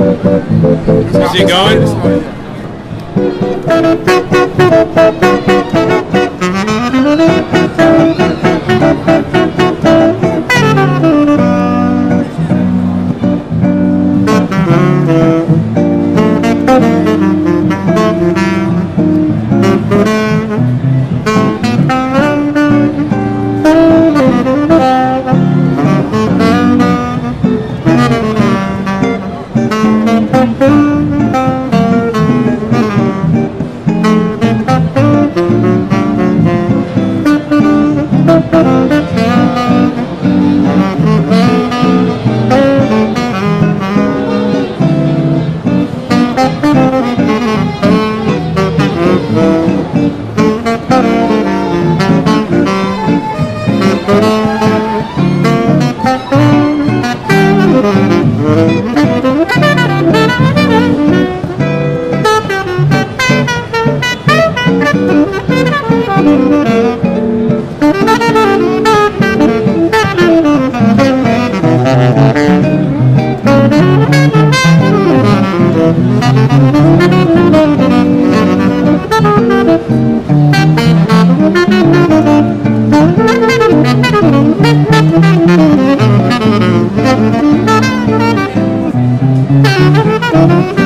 Is he going? Thank you.